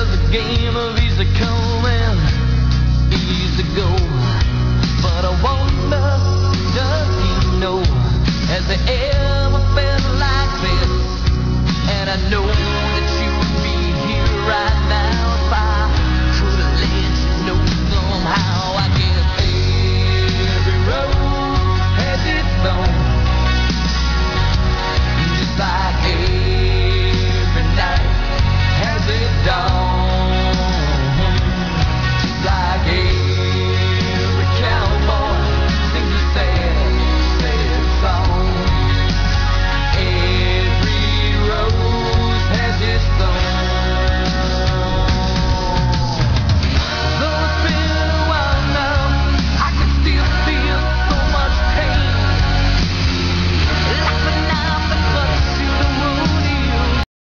another game of easy come